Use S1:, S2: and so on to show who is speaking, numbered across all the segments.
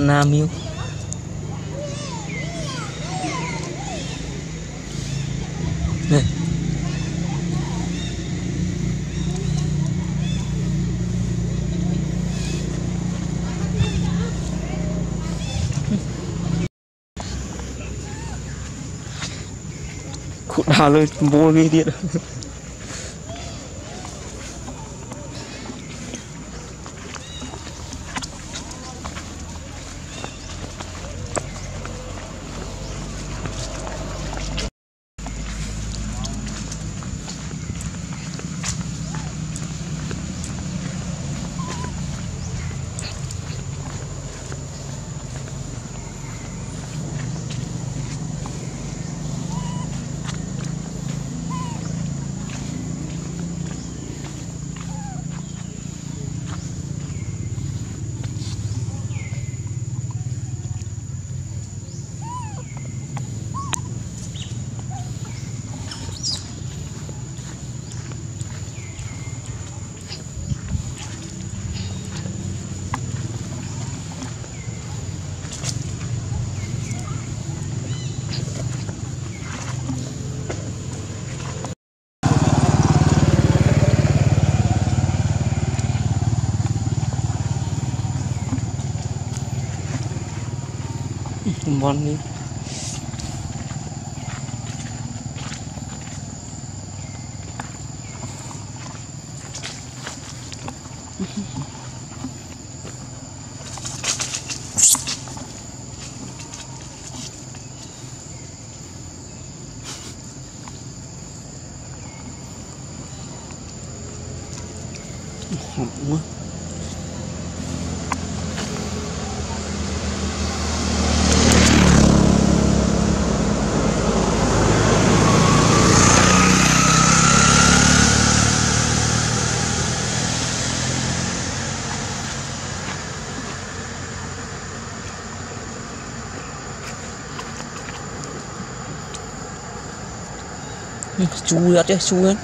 S1: anh nam yêu. Nè đào lên vô cái đi morning Mm-hmm. nicht zuhört, der Schuhe.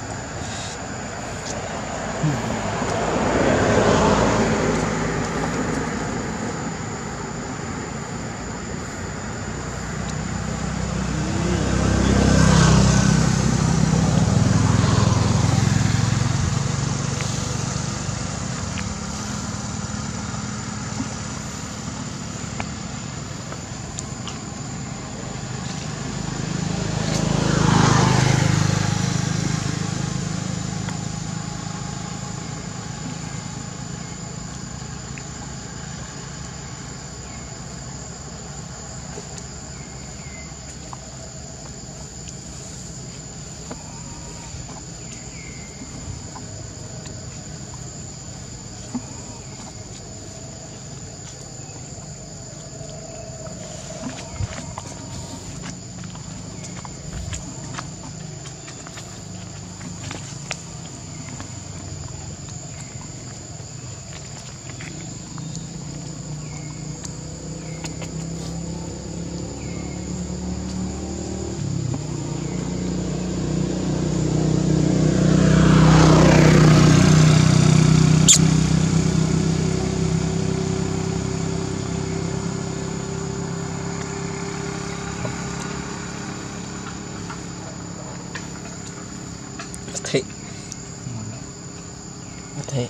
S1: 해.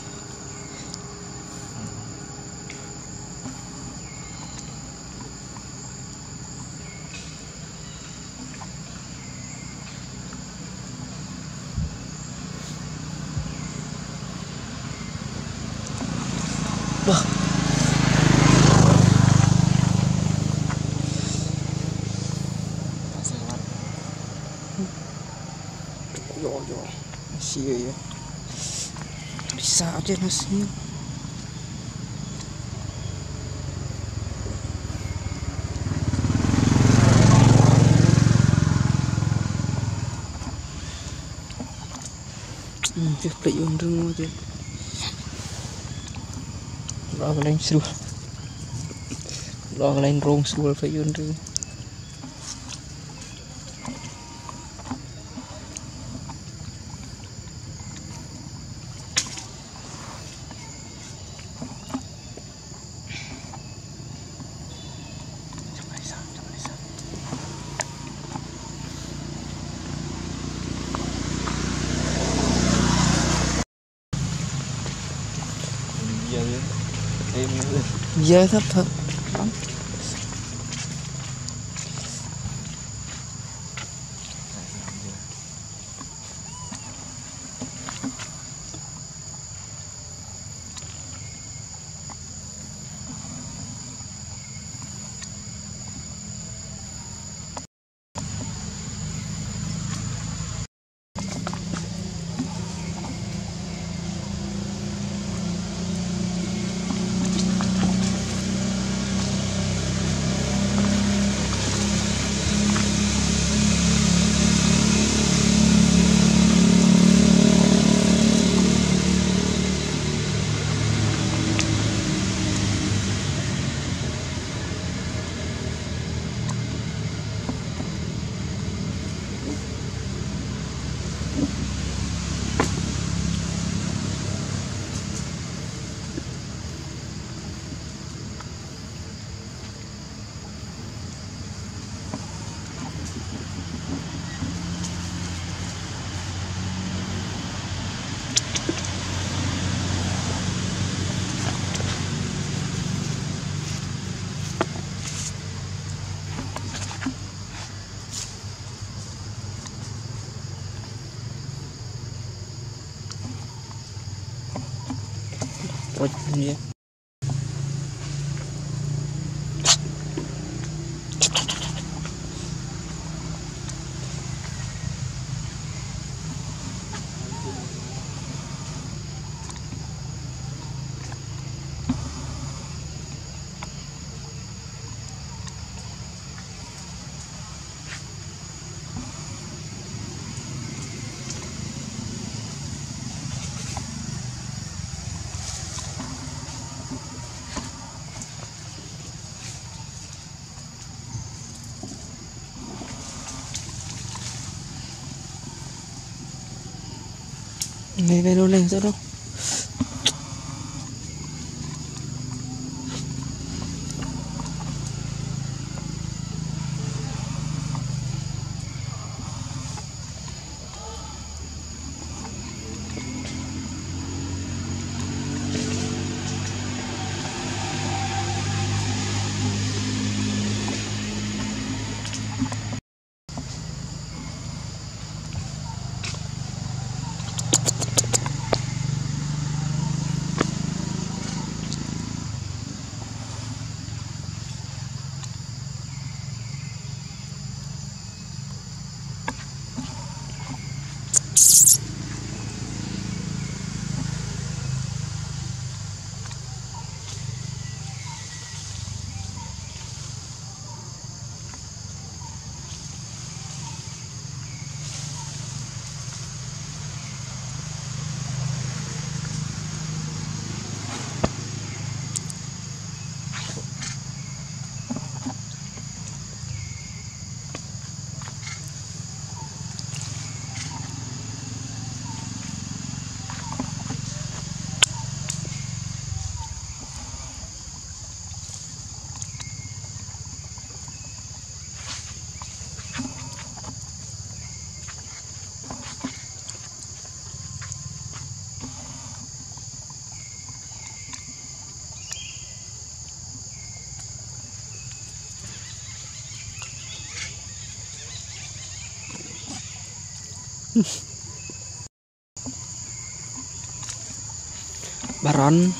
S1: Masih ya. Yo cho nó xíu chứ aja nasi. rừng quá chứ. Lo lên xua. Lo lên rong xua phải yun
S2: rừng
S1: giờ thấp thấp 你。Gì về luôn này sao đâu Baron.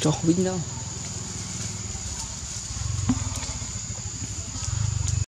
S1: Cho Vinh đâu